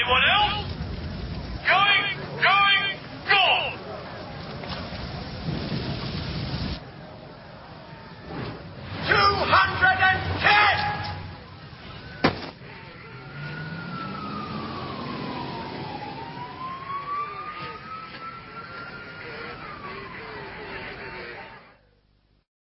Anyone else?